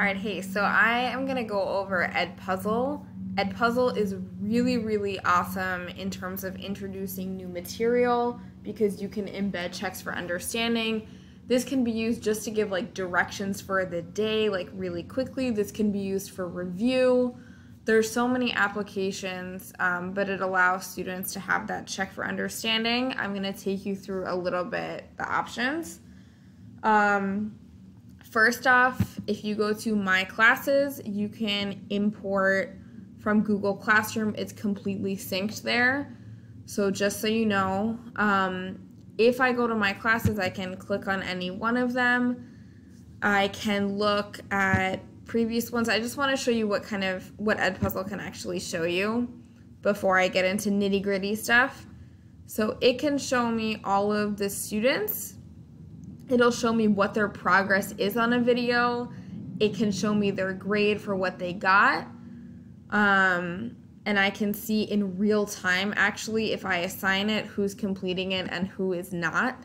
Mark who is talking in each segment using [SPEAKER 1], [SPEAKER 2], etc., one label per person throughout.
[SPEAKER 1] All right, hey, so I am going to go over Edpuzzle. Edpuzzle is really, really awesome in terms of introducing new material because you can embed checks for understanding. This can be used just to give like directions for the day, like really quickly. This can be used for review. There's so many applications, um, but it allows students to have that check for understanding. I'm going to take you through a little bit the options. Um, first off, if you go to My Classes, you can import from Google Classroom. It's completely synced there. So just so you know, um, if I go to My Classes, I can click on any one of them. I can look at previous ones. I just want to show you what kind of, what Edpuzzle can actually show you before I get into nitty gritty stuff. So it can show me all of the students It'll show me what their progress is on a video. It can show me their grade for what they got. Um, and I can see in real time actually if I assign it who's completing it and who is not.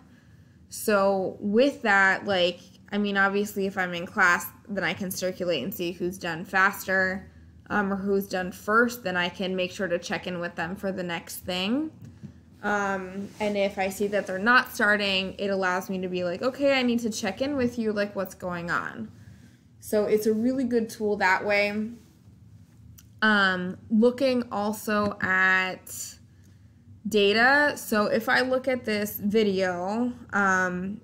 [SPEAKER 1] So with that, like, I mean, obviously if I'm in class, then I can circulate and see who's done faster um, or who's done first, then I can make sure to check in with them for the next thing. Um, and if I see that they're not starting, it allows me to be like, okay, I need to check in with you, like what's going on. So it's a really good tool that way. Um, looking also at data. So if I look at this video, um,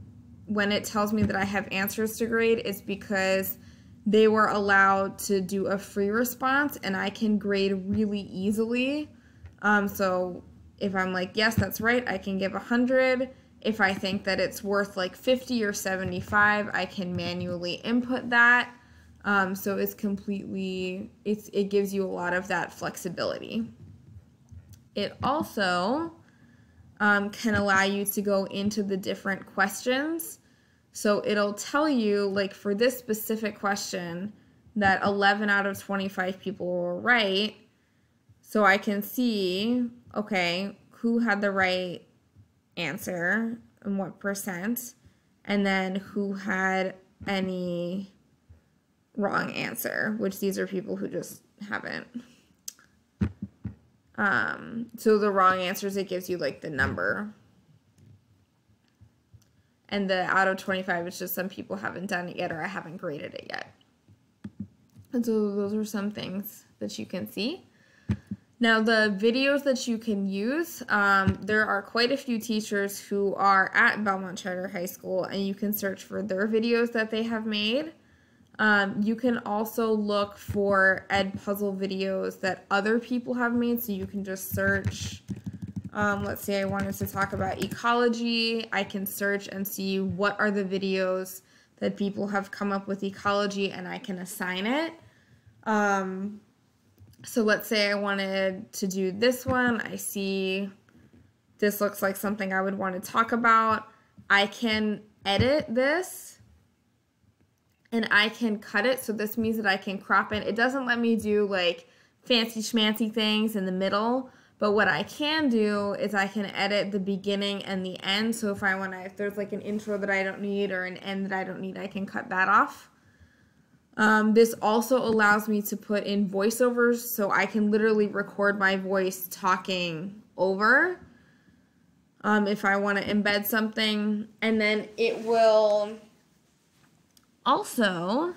[SPEAKER 1] when it tells me that I have answers to grade, it's because they were allowed to do a free response and I can grade really easily. Um, so if I'm like, yes, that's right, I can give 100. If I think that it's worth like 50 or 75, I can manually input that. Um, so it's completely, it's, it gives you a lot of that flexibility. It also um, can allow you to go into the different questions. So it'll tell you, like for this specific question, that 11 out of 25 people were right. So I can see okay, who had the right answer and what percent, and then who had any wrong answer, which these are people who just haven't. Um, so the wrong answers, it gives you like the number. And the out of 25, it's just some people haven't done it yet or I haven't graded it yet. And so those are some things that you can see. Now, the videos that you can use, um, there are quite a few teachers who are at Belmont Charter High School, and you can search for their videos that they have made. Um, you can also look for Edpuzzle videos that other people have made, so you can just search. Um, let's say I wanted to talk about ecology. I can search and see what are the videos that people have come up with ecology, and I can assign it. Um, so let's say I wanted to do this one. I see this looks like something I would want to talk about. I can edit this and I can cut it. So this means that I can crop it. It doesn't let me do like fancy schmancy things in the middle. But what I can do is I can edit the beginning and the end. So if I want to, if there's like an intro that I don't need or an end that I don't need, I can cut that off. Um, this also allows me to put in voiceovers so I can literally record my voice talking over um, if I want to embed something. And then it will also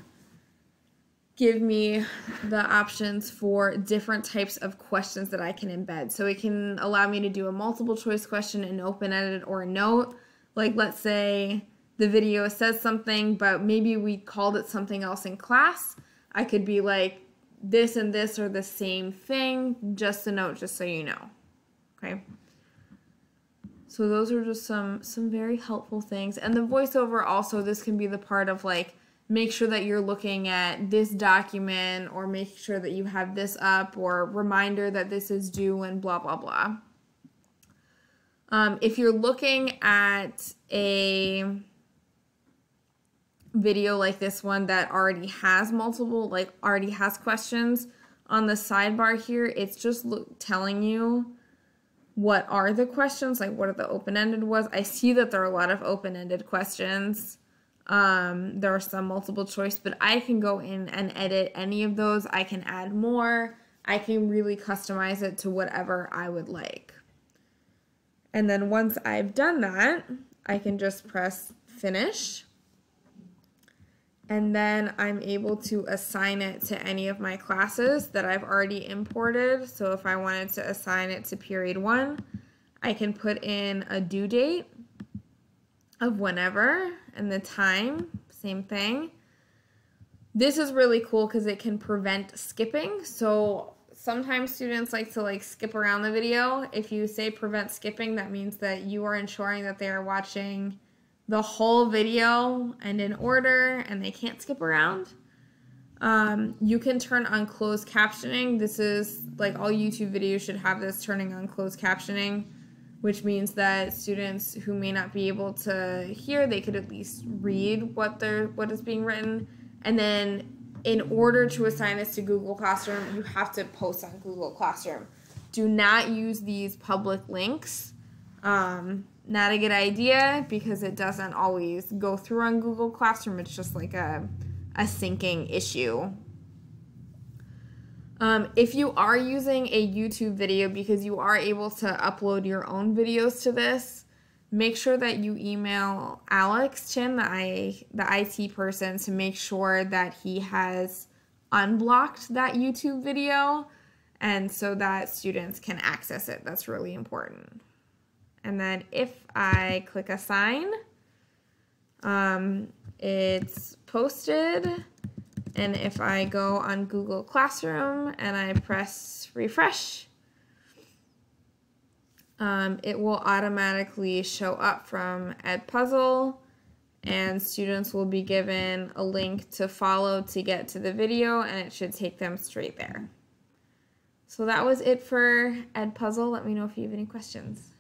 [SPEAKER 1] give me the options for different types of questions that I can embed. So it can allow me to do a multiple choice question, an open-ended, or a note. Like let's say the video says something, but maybe we called it something else in class. I could be like, this and this are the same thing, just a note, just so you know. Okay. So those are just some some very helpful things. And the voiceover also, this can be the part of like, make sure that you're looking at this document or make sure that you have this up or reminder that this is due and blah, blah, blah. Um, if you're looking at a video like this one that already has multiple, like already has questions on the sidebar here, it's just look, telling you what are the questions, like what are the open-ended ones. I see that there are a lot of open-ended questions. Um, there are some multiple choice, but I can go in and edit any of those. I can add more. I can really customize it to whatever I would like. And then once I've done that, I can just press finish. And then I'm able to assign it to any of my classes that I've already imported. So if I wanted to assign it to period one, I can put in a due date of whenever and the time, same thing. This is really cool because it can prevent skipping. So sometimes students like to like skip around the video. If you say prevent skipping, that means that you are ensuring that they are watching the whole video and in order and they can't skip around. Um, you can turn on closed captioning. This is like all YouTube videos should have this turning on closed captioning which means that students who may not be able to hear, they could at least read what they're what is being written. And then in order to assign this to Google Classroom, you have to post on Google Classroom. Do not use these public links. Um, not a good idea because it doesn't always go through on Google Classroom. It's just like a, a syncing issue um, if you are using a YouTube video because you are able to upload your own videos to this, make sure that you email Alex Chin, the, I, the IT person, to make sure that he has unblocked that YouTube video and so that students can access it. That's really important. And then if I click assign, um, it's posted and if I go on Google Classroom and I press refresh, um, it will automatically show up from Edpuzzle and students will be given a link to follow to get to the video and it should take them straight there. So that was it for Edpuzzle. Let me know if you have any questions.